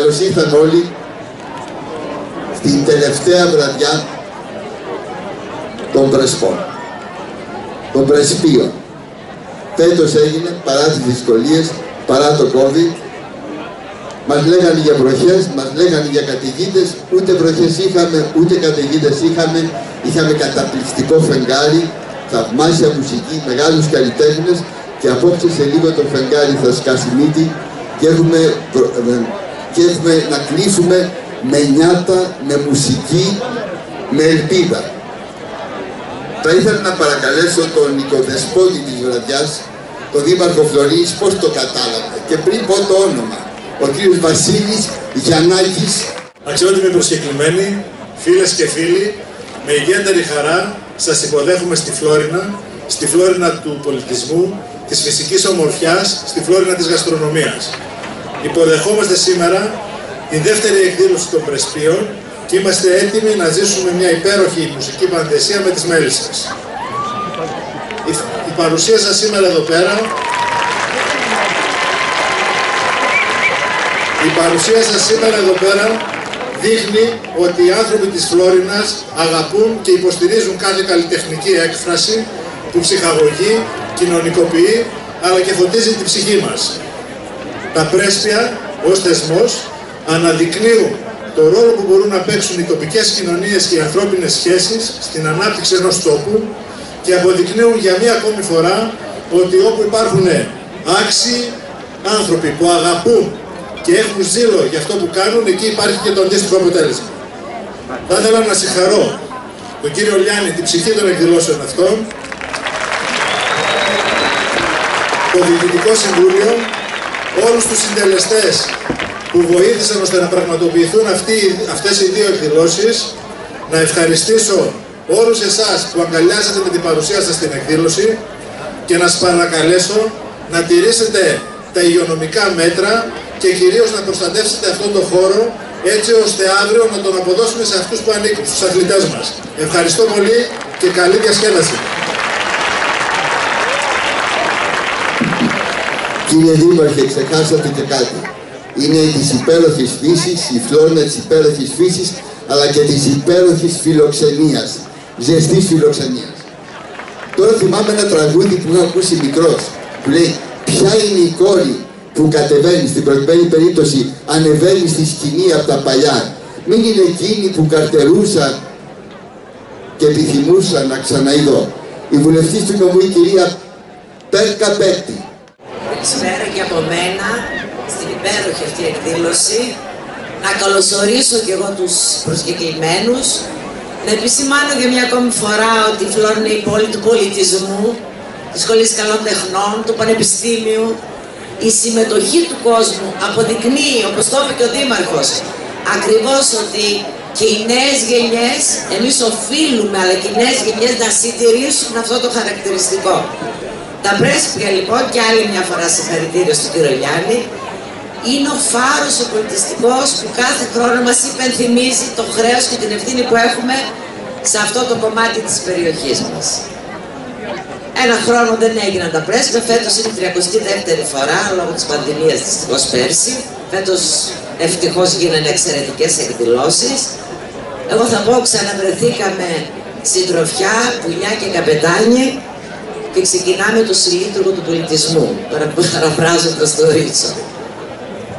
καλώς ήρθαν όλοι στην τελευταία βραδιά των Πρεσπών, των Πρεσπείων. Φέτος έγινε παρά τις δυσκολίες, παρά το COVID, μας λέγανε για βροχές, μας λέγανε για καταιγίδες, ούτε βροχές είχαμε, ούτε καταιγίδες είχαμε. Είχαμε καταπληκτικό φεγγάρι, θαυμάσια μουσική, μεγάλους καλλιτέχνες και απόψε σε λίγο το φεγγάρι θα σκάσει μύτη και έχουμε, και έχουμε να κλείσουμε με νιάτα, με μουσική, με ελπίδα. Θα ήθελα να παρακαλέσω τον οικοδεσπότη της βραδιάς, τον Δήμαρχο Φλωρίς, πώς το κατάλαβε και πριν πω το όνομα ο κύριος Βασίλης Γιαννάκης. Αξιότιμοι προσκεκλημένοι, φίλες και φίλοι, με ιδιαίτερη χαρά σας υποδέχομαι στη Φλόρινα, στη Φλόρινα του πολιτισμού, της φυσικής ομορφιάς, στη Φλόρινα της γαστρονομίας. Υποδεχόμαστε σήμερα την δεύτερη εκδήλωση των Πρεσπείων και είμαστε έτοιμοι να ζήσουμε μια υπέροχη μουσική παντεσία με τις μέλισσες. Η παρουσία σας σήμερα εδώ πέρα Η παρουσία σας σήμερα εδώ πέρα δείχνει ότι οι άνθρωποι της Φλόρινας αγαπούν και υποστηρίζουν κάθε καλλιτεχνική έκφραση που ψυχαγωγεί, κοινωνικοποιεί, αλλά και φωτίζει την ψυχή μας. Τα πρέσπια ως θεσμός αναδεικνύουν το ρόλο που μπορούν να παίξουν οι τοπικές κοινωνίες και οι ανθρώπινες σχέσεις στην ανάπτυξη ενός τόπου και αποδεικνύουν για μία ακόμη φορά ότι όπου υπάρχουν άξιοι άνθρωποι που αγαπούν και έχουν ζήλο για αυτό που κάνουν, εκεί υπάρχει και το αντίστοιχο αποτέλεσμα. Θα ήθελα να συγχαρώ τον κύριο Λιάννη, την ψυχή των εκδηλώσεων αυτών, το Διοικητικό Συμβούλιο, όλους τους συντελεστές που βοήθησαν ώστε να πραγματοποιηθούν αυτοί, αυτές οι δύο εκδηλώσεις, να ευχαριστήσω όλους εσάς που αγκαλιάζετε με την παρουσία σας στην εκδήλωση και να σας παρακαλέσω να τηρήσετε τα υγειονομικά μέτρα και κυρίως να προστατεύσετε αυτόν τον χώρο έτσι ώστε αύριο να τον αποδώσουμε σε αυτούς που ανήκουν, στους αθλητές μας. Ευχαριστώ πολύ και καλή διασκέδαση. Κύριε Δήμαρχε, ξεχάσατε και κάτι. Είναι της υπέροχης φύσης, η φλόρνα της υπέροχης φύσης, αλλά και της υπέροχης φιλοξενίας. Ζεστής φιλοξενίας. Τώρα θυμάμαι ένα τραγούδι που είχα ακούσει μικρός, που λέει Ποια είναι η κόρη που κατεβαίνει, στην προηγούμενη περίπτωση ανεβαίνει στη σκηνή από τα παλιά. Μην είναι εκείνοι που καρτερούσαν και επιθυμούσαν να ξαναείδω. Η βουλευτής του νομού η κυρία Πέρκα Πέκτη. Καλησπέρα και από μένα στην υπέροχη αυτή εκδήλωση. Να καλωσορίσω και εγώ τους προσκεκλημένους. Να επισημάνω για μια ακόμη φορά ότι η Φλόρ είναι η πόλη του πολιτισμού, της Σχολής Καλών Τεχνών, του Πανεπιστήμιου, η συμμετοχή του κόσμου αποδεικνύει, όπως το είπε και ο Δήμαρχος, ακριβώς ότι και οι νέες γενιές, εμείς οφείλουμε, αλλά και οι νέες γενιές να συντηρήσουν αυτό το χαρακτηριστικό. Τα πρέσπια λοιπόν, και άλλη μια φορά συγχαρητήρια στον κύριο Γιάννη, είναι ο φάρος ο πολιτιστικός που κάθε χρόνο μας υπενθυμίζει το χρέος και την ευθύνη που έχουμε σε αυτό το κομμάτι της περιοχής μας. Ένα χρόνο δεν έγιναν τα πρέσβε, φέτος είναι η 32η φορά λόγω της πανδημίας δυστυχώς πέρσι. Φέτος ευτυχώς γίνανε εξαιρετικές εκδηλώσεις. Εγώ θα πω ξαναβρεθήκαμε συντροφιά, πουλιά και καπετάνι και ξεκινάμε το συλλήτουργο του πολιτισμού, παραφράζοντας το Ρίτσο.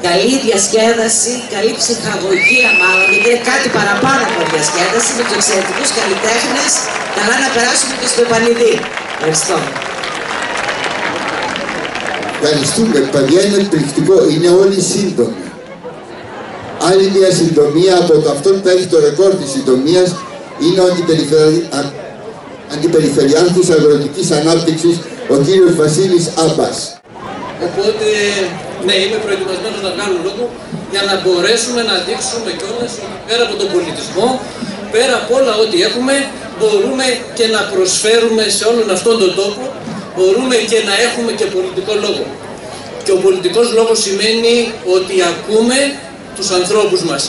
Καλή διασκέδαση, καλή ψυχαγωγία μάλλον, γιατί είναι κάτι παραπάνω από διασκέδαση με τους εξαιρετικούς καλλιτέχνες. Καλά να περάσουμε και στο Επανειδή. Ευχαριστώ. Ευχαριστούμε. Παιδιά είναι εκπληκτικό. Είναι όλοι σύντομοι. Άλλη μια συντομία από το αυτό που έχει το ρεκόρ της συντομίας είναι ο αντιπεριφερειάρχης αγροτικής ανάπτυξης ο κύριος Βασίλης Άμπας. Οπότε, ναι, είμαι προετοιμασμένος να κάνω λόγο για να μπορέσουμε να δείξουμε κιόλας ότι πέρα από τον πολιτισμό, πέρα από όλα ό,τι έχουμε, μπορούμε και να προσφέρουμε σε όλον αυτόν τον τόπο, μπορούμε και να έχουμε και πολιτικό λόγο. Και ο πολιτικός λόγος σημαίνει ότι ακούμε τους ανθρώπους μας.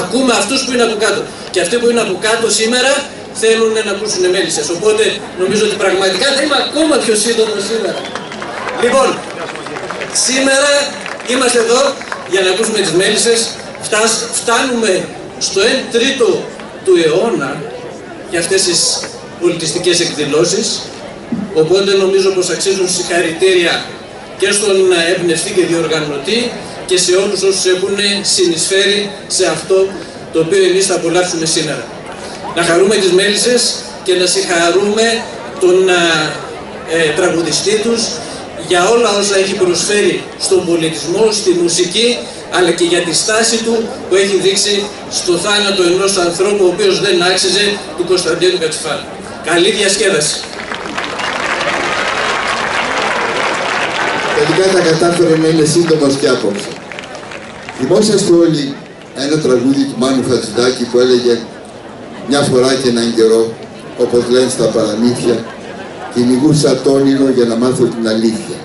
Ακούμε αυτούς που είναι από κάτω. Και αυτοί που είναι από κάτω σήμερα θέλουν να ακούσουν μέλισσες. Οπότε νομίζω ότι πραγματικά θα είμαι ακόμα πιο σύντομο σήμερα. Λοιπόν, σήμερα είμαστε εδώ για να ακούσουμε τις μέλισσες φτάνουμε στο 1 τρίτο του αιώνα για αυτές τις πολιτιστικές εκδηλώσεις οπότε νομίζω πως αξίζουν συγχαρητήρια και στον εμπνευστή και διοργανωτή και σε όλους όσους έχουν συνεισφέρει σε αυτό το οποίο εμείς θα απολαύσουμε σήμερα. Να χαρούμε τις μέλισσες και να συγχαρούμε τον ε, τραγουδιστή τους για όλα όσα έχει προσφέρει στον πολιτισμό, στη μουσική, αλλά και για τη στάση του που έχει δείξει στο θάνατο ενός ανθρώπου ο οποίος δεν άξιζε του Κωνσταντίνου Κατσιφάρη. Καλή διασκέδαση. Τελικά τα κατάφερε να είναι σύντομος και άποψη. Θυμόσαστε όλοι ένα τραγούδι του Μάνου Χατζηδάκη που έλεγε μια φορά και έναν καιρό, όπως λένε στα παραμύθια, κυνηγούσα το όνειρο για να μάθω την αλήθεια.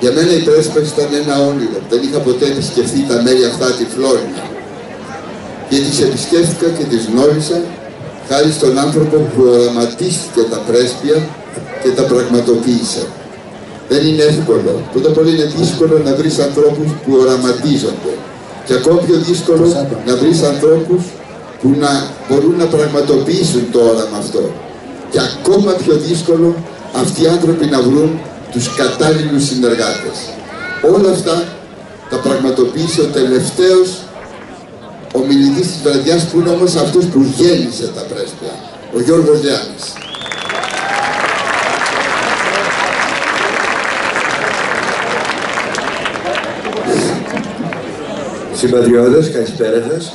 Για μένα η Πρέσπες ήταν ένα όνειρο. Δεν είχα ποτέ επισκεφθεί τα μέρη αυτά τη Φλόρινα. Και τις επισκέφθηκα και τις γνώρισα χάρη στον άνθρωπο που οραματίστηκε τα πρέσπια και τα πραγματοποίησε. Δεν είναι εύκολο. Πρώτα απ' όλα είναι δύσκολο να βρεις ανθρώπους που οραματίζονται. Και ακόμα πιο δύσκολο να βρεις ανθρώπους που να μπορούν να πραγματοποιήσουν το όραμα αυτό. Και ακόμα πιο δύσκολο αυτοί οι άνθρωποι να βρουν τους κατάλληλους συνεργάτες. Όλα αυτά τα πραγματοποίησε ο τελευταίος ομιλητής της βραδιάς που είναι όμως αυτός που γέννησε τα πρέσπια, ο Γιώργος Γιάννης. Συμπατριώτες, καλησπέρα σας.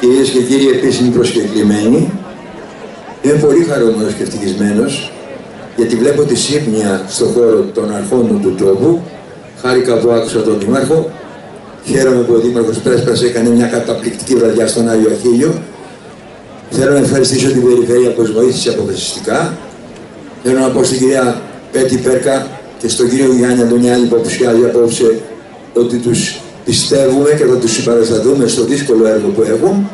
Κυρίες και κύριοι επίσημοι προσκεκλημένοι, είμαι πολύ χαρούμενος και ευτυχισμένος γιατί βλέπω τη σύμπνοια στον χώρο των αρχών του τόπου. Χάρηκα που άκουσα τον Δήμαρχο. Χαίρομαι που ο Δήμαρχος Πρέσπας έκανε μια καταπληκτική βραδιά στον Άγιο Αχίλιο. Θέλω να ευχαριστήσω την περιφέρεια που βοήθησε αποφασιστικά. Θέλω να πω στην κυρία Πέτη Πέρκα και στον κύριο Γιάννη Αντωνιάδη που απουσιάζει απόψε ότι τους πιστεύουμε και θα τους συμπαρασταθούμε στο δύσκολο έργο που έχουν.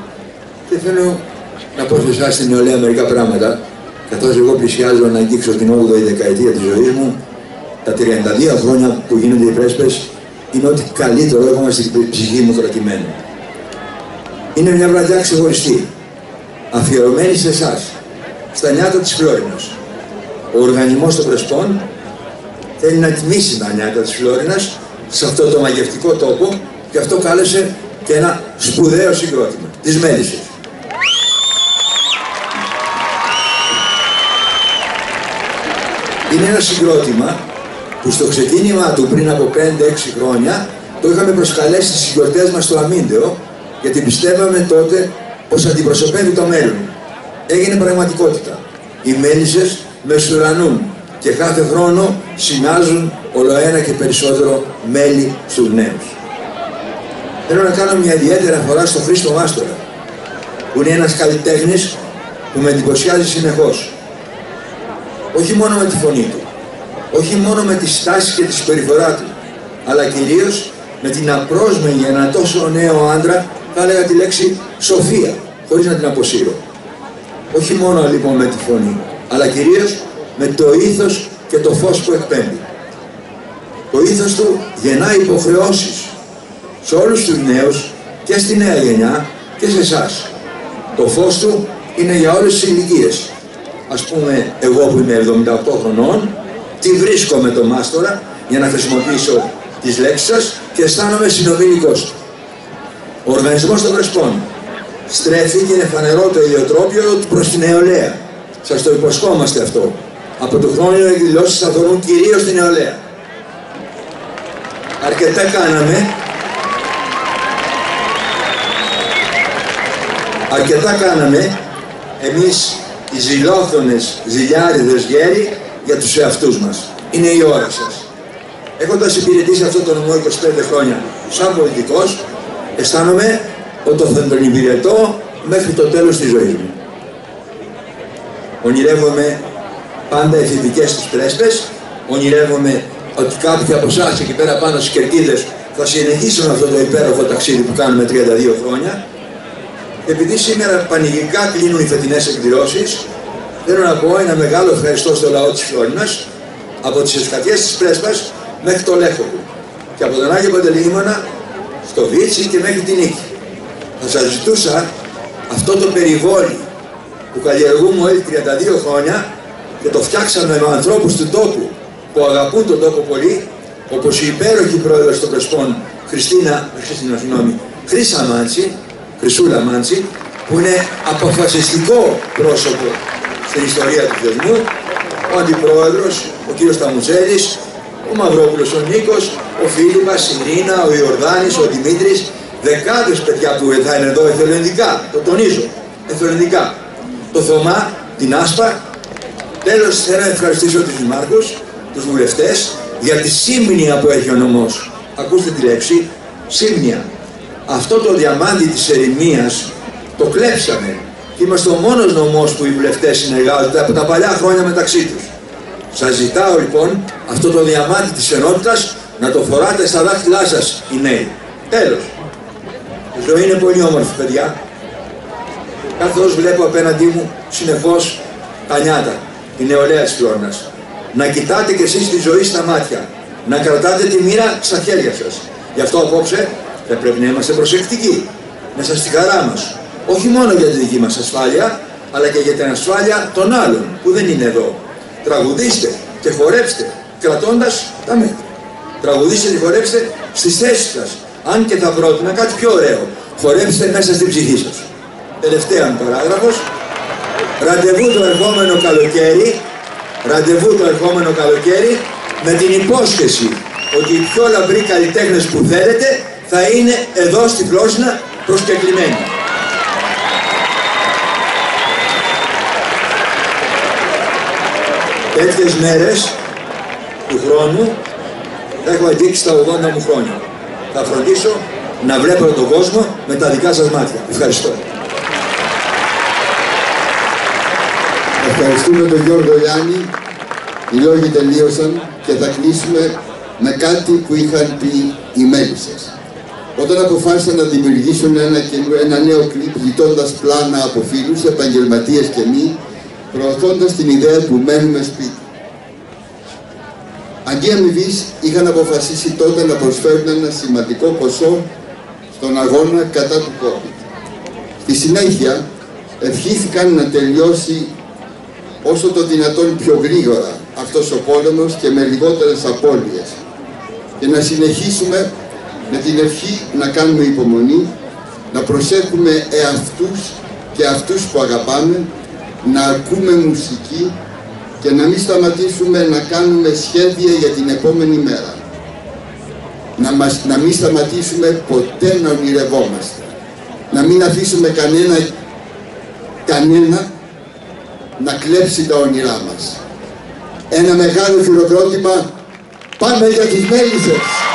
Και θέλω να πω σε εσάς στην νεολαία μερικά πράγματα καθώς εγώ πλησιάζω να αγγίξω την 8η δεκαετία της ζωής μου, τα 32 χρόνια που γίνονται οι πρέσπες είναι ότι καλύτερο έχουμε στην ψυχή μου κρατημένο. Είναι μια βραδιά ξεχωριστή, αφιερωμένη σε εσάς, στα νιάτα της Φλόρινας. Ο οργανισμός των Πρεσπών θέλει να τιμήσει τα νιάτα της Φλόρινας σε αυτό το μαγευτικό τόπο και αυτό κάλεσε και ένα σπουδαίο συγκρότημα, τις Μέλισσες. Είναι ένα συγκρότημα που στο ξεκίνημα του πριν από 5-6 χρόνια το είχαμε προσκαλέσει στις γιορτές μας στο Αμίντεο γιατί πιστεύαμε τότε πως αντιπροσωπεύει το μέλλον. Έγινε πραγματικότητα. Οι μέλισσες μεσουρανούν και κάθε χρόνο συνάζουν ένα και περισσότερο μέλη στους νέους. Θέλω να κάνω μια ιδιαίτερη αφορά στο Χρήστο Μάστορα, που είναι ένας καλλιτέχνης που με εντυπωσιάζει συνεχώς όχι μόνο με τη φωνή του, όχι μόνο με τη στάση και τη συμπεριφορά του, αλλά κυρίως με την απρόσμενη για ένα τόσο νέο άντρα, θα έλεγα τη λέξη σοφία, χωρίς να την αποσύρω. Όχι μόνο λοιπόν με τη φωνή, αλλά κυρίως με το ήθος και το φως που εκπέμπει. Το ήθος του γεννά υποχρεώσεις σε όλους τους νέους και στη νέα γενιά και σε εσάς. Το φως του είναι για όλες τις ηλικίες ας πούμε εγώ που είμαι 78 χρονών, τι βρίσκω με τον μάστορα για να χρησιμοποιήσω τις λέξεις σας και αισθάνομαι συνομιλικός του. Ο Οργανισμός των Πρεσπών στρέφει και είναι φανερό το ιδιοτρόπιο του προς την νεολαία. Σας το υποσχόμαστε αυτό. Από το χρόνο οι εκδηλώσεις θα δωρούν κυρίως την νεολαία. Αρκετά κάναμε αρκετά κάναμε εμείς οι ζηλόθονες ζηλιάριδες γέροι για τους εαυτούς μας. Είναι η ώρα σας. Έχοντας υπηρετήσει αυτό το νομό 25 χρόνια σαν πολιτικός, αισθάνομαι ότι θα τον υπηρετώ μέχρι το τέλος της ζωής μου. Ονειρεύομαι πάντα εφηβικές τις πρέσπες, ονειρεύομαι ότι κάποιοι από εσάς εκεί πέρα πάνω στις κερκίδες θα συνεχίσουν αυτό το υπέροχο ταξίδι που κάνουμε 32 χρόνια επειδή σήμερα πανηγικά κλείνουν οι φετινές εκδηλώσεις, θέλω να πω ένα μεγάλο ευχαριστώ στο λαό της Φλόρινας, από τις εσκατιές της Πρέσπας μέχρι το Λέχοβου και από τον Άγιο Παντελεήμονα το Βίτσι και μέχρι την Νίκη. Θα σας ζητούσα αυτό το περιβόλι που καλλιεργούμε όλοι 32 χρόνια και το φτιάξαμε με ανθρώπους του τόπου που αγαπούν τον τόπο πολύ, όπως η υπέροχη πρόεδρος των Πρεσπών Χριστίνα, Χριστίνα, συγγνώμη, Χρύσα Μάντσι, Χρυσούλα Μάντσι, που είναι αποφασιστικό πρόσωπο στην ιστορία του θεσμού, ο Αντιπρόεδρος, ο κύριος Ταμουζέλης, ο Μαυρόπουλος ο Νίκος, ο Φίλιππας, η Ρίνα, ο Ιορδάνης, ο Δημήτρης, δεκάδες παιδιά που θα είναι εδώ εθελοντικά, το τονίζω, εθελοντικά. Το Θωμά, την Άσπα, τέλος θέλω να ευχαριστήσω τους δημάρχους, τους βουλευτές, για τη σύμνοια που έχει ο νομός. Ακούστε τη λέξη, σύμνοια. Αυτό το διαμάντι της ερημίας το κλέψαμε και είμαστε ο μόνος νομός που οι βουλευτές συνεργάζονται από τα παλιά χρόνια μεταξύ τους. Σας ζητάω λοιπόν αυτό το διαμάτι της ενότητας να το φοράτε στα δάχτυλά σας οι νέοι. Τέλος. Η ζωή είναι πολύ όμορφη παιδιά. Καθώς βλέπω απέναντί μου συνεχώς τα νιάτα, η νεολαία της Φλόρνας. Να κοιτάτε κι εσείς τη ζωή στα μάτια. Να κρατάτε τη μοίρα στα χέρια σας. Γι' αυτό απόψε θα πρέπει να είμαστε προσεκτικοί. Μέσα στη χαρά μας όχι μόνο για τη δική μας ασφάλεια, αλλά και για την ασφάλεια των άλλων που δεν είναι εδώ. Τραγουδήστε και χορέψτε κρατώντας τα μέτρα. Τραγουδήστε και χορέψτε στις θέσεις σας. Αν και θα πρότεινα κάτι πιο ωραίο. Χορέψτε μέσα στην ψυχή σας. Τελευταία παράγραφος. Ραντεβού το ερχόμενο καλοκαίρι, ραντεβού το ερχόμενο καλοκαίρι με την υπόσχεση ότι οι πιο λαμπροί καλλιτέχνες που θέλετε θα είναι εδώ στη Φλόσνα προσκεκλημένοι. τέτοιες μέρες του χρόνου έχω αγγίξει τα 80 μου χρόνια. Θα φροντίσω να βλέπω τον κόσμο με τα δικά σας μάτια. Ευχαριστώ. Ευχαριστούμε τον Γιώργο Γιάννη. Οι λόγοι τελείωσαν και θα κλείσουμε με κάτι που είχαν πει οι μέλισσες. Όταν αποφάσισαν να δημιουργήσουν ένα, ένα νέο κλιπ ζητώντα πλάνα από φίλους, επαγγελματίες και μη, προωθώντας την ιδέα του μένουμε σπίτι. Αντί αμοιβής είχαν αποφασίσει τότε να προσφέρουν ένα σημαντικό ποσό στον αγώνα κατά του COVID. Στη συνέχεια ευχήθηκαν να τελειώσει όσο το δυνατόν πιο γρήγορα αυτός ο πόλεμος και με λιγότερες απώλειες και να συνεχίσουμε με την ευχή να κάνουμε υπομονή, να προσέχουμε εαυτούς και αυτούς που αγαπάμε να ακούμε μουσική και να μην σταματήσουμε να κάνουμε σχέδια για την επόμενη μέρα. Να, μας, να μην σταματήσουμε ποτέ να ονειρευόμαστε. Να μην αφήσουμε κανένα, κανένα να κλέψει τα όνειρά μας. Ένα μεγάλο χειροκρότημα. Πάμε για τις μέλισσες!